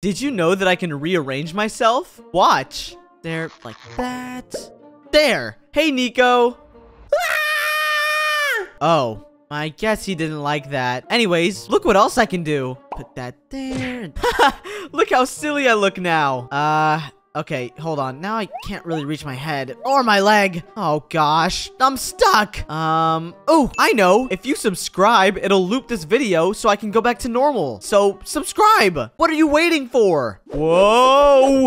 Did you know that I can rearrange myself? Watch. There, like that. There. Hey, Nico. Oh, I guess he didn't like that. Anyways, look what else I can do. Put that there. look how silly I look now. Uh, okay, hold on. Now I can't really reach my head or my leg. Oh gosh, I'm stuck. Um, oh, I know. If you subscribe, it'll loop this video so I can go back to normal. So subscribe. What are you waiting for? Whoa.